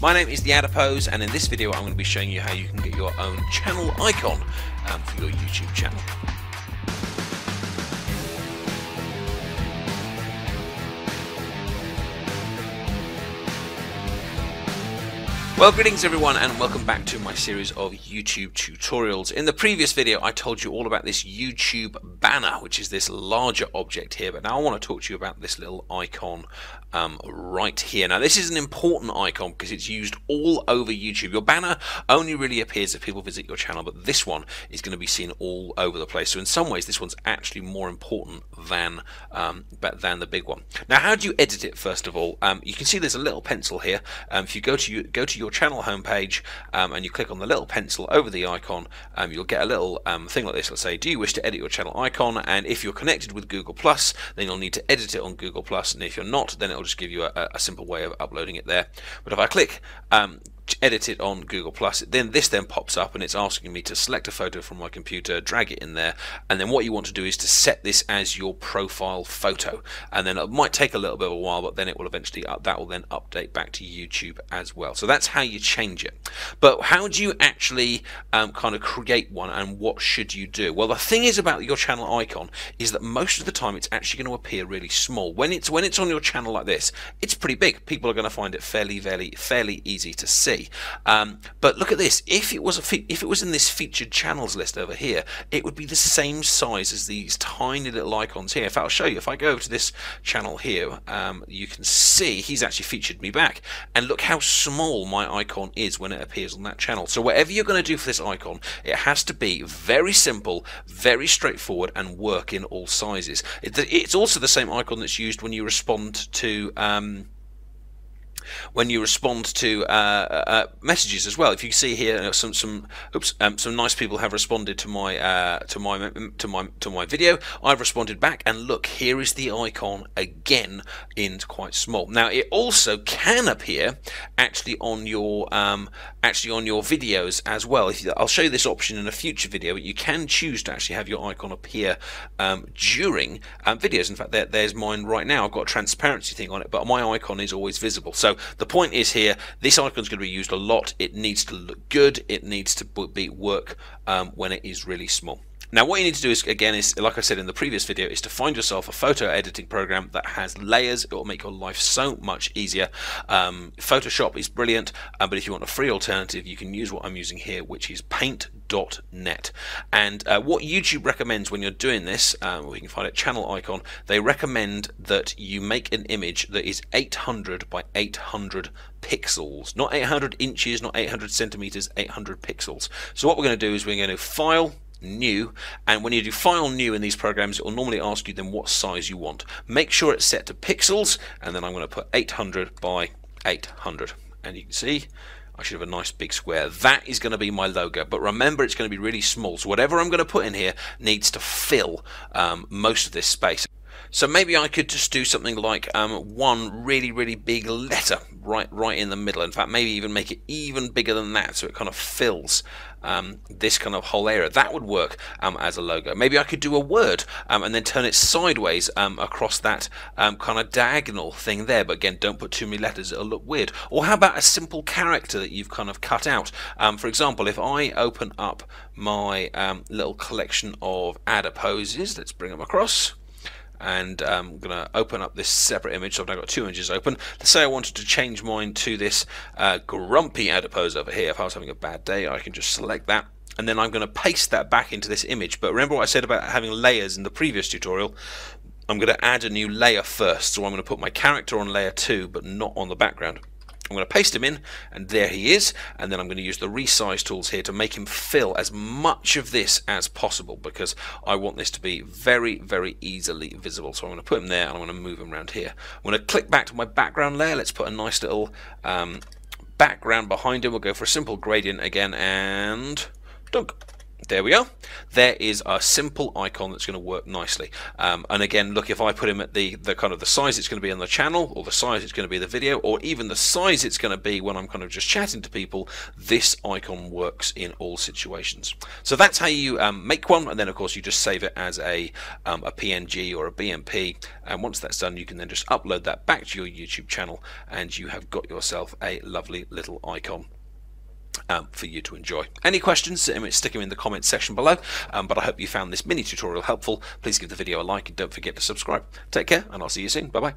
My name is The Adipose and in this video I'm going to be showing you how you can get your own channel icon um, for your YouTube channel. Well, greetings everyone and welcome back to my series of YouTube tutorials. In the previous video I told you all about this YouTube banner, which is this larger object here, but now I want to talk to you about this little icon um, right here. Now this is an important icon because it's used all over YouTube. Your banner only really appears if people visit your channel, but this one is going to be seen all over the place. So in some ways this one's actually more important than um, than the big one. Now how do you edit it first of all? Um, you can see there's a little pencil here. Um, if you go to go to your your channel homepage um, and you click on the little pencil over the icon, um, you'll get a little um, thing like this. Let's say, do you wish to edit your channel icon? And if you're connected with Google Plus, then you'll need to edit it on Google Plus. And if you're not, then it'll just give you a, a simple way of uploading it there. But if I click um, edit it on Google Plus. Then this then pops up and it's asking me to select a photo from my computer, drag it in there, and then what you want to do is to set this as your profile photo. And then it might take a little bit of a while, but then it will eventually up, that will then update back to YouTube as well. So that's how you change it. But how do you actually um, kind of create one, and what should you do? Well, the thing is about your channel icon is that most of the time it's actually going to appear really small. When it's when it's on your channel like this, it's pretty big. People are going to find it fairly, fairly, fairly easy to see. Um, but look at this. If it was a if it was in this featured channels list over here, it would be the same size as these tiny little icons here. If I'll show you, if I go over to this channel here, um, you can see he's actually featured me back. And look how small my icon is when it appears on that channel. So whatever you're going to do for this icon, it has to be very simple, very straightforward, and work in all sizes. It's also the same icon that's used when you respond to. Um, when you respond to uh, uh, messages as well. If you see here, some some oops, um, some nice people have responded to my uh, to my to my to my video. I've responded back, and look, here is the icon again in quite small. Now it also can appear actually on your um, actually on your videos as well. You, I'll show you this option in a future video. But you can choose to actually have your icon appear um, during um, videos. In fact, there, there's mine right now. I've got a transparency thing on it, but my icon is always visible. So the point is here, this icon is going to be used a lot. It needs to look good. It needs to be work um, when it is really small. Now what you need to do is, again, is like I said in the previous video, is to find yourself a photo editing program that has layers. It will make your life so much easier. Um, Photoshop is brilliant, uh, but if you want a free alternative, you can use what I'm using here, which is paint.net. And uh, what YouTube recommends when you're doing this, um, we can find it channel icon, they recommend that you make an image that is 800 by 800 pixels, not 800 inches, not 800 centimeters, 800 pixels. So what we're going to do is we're going to file, new and when you do file new in these programs it will normally ask you then what size you want. Make sure it's set to pixels and then I'm going to put 800 by 800 and you can see I should have a nice big square. That is going to be my logo but remember it's going to be really small. So whatever I'm going to put in here needs to fill um, most of this space. So maybe I could just do something like um, one really, really big letter right, right in the middle. In fact, maybe even make it even bigger than that, so it kind of fills um, this kind of whole area. That would work um, as a logo. Maybe I could do a word um, and then turn it sideways um, across that um, kind of diagonal thing there. But again, don't put too many letters; it'll look weird. Or how about a simple character that you've kind of cut out? for example, if I open up my little collection of adiposes, let's bring them across and um, I'm going to open up this separate image. So I've now got two images open. Let's say I wanted to change mine to this uh, grumpy adipose over here. If I was having a bad day, I can just select that. And then I'm going to paste that back into this image. But remember what I said about having layers in the previous tutorial? I'm going to add a new layer first. So I'm going to put my character on layer 2, but not on the background. I'm going to paste him in and there he is. And then I'm going to use the resize tools here to make him fill as much of this as possible because I want this to be very very easily visible. So I'm going to put him there and I'm going to move him around here. I'm going to click back to my background layer. Let's put a nice little um, background behind him. We'll go for a simple gradient again and dunk there we are. There is a simple icon that's going to work nicely. Um, and again, look, if I put him at the, the kind of the size it's going to be on the channel, or the size it's going to be the video, or even the size it's going to be when I'm kind of just chatting to people, this icon works in all situations. So that's how you um, make one, and then of course you just save it as a, um, a PNG or a BMP. And once that's done, you can then just upload that back to your YouTube channel, and you have got yourself a lovely little icon um, for you to enjoy. Any questions, stick them in the comments section below. Um, but I hope you found this mini tutorial helpful. Please give the video a like and don't forget to subscribe. Take care, and I'll see you soon. Bye bye.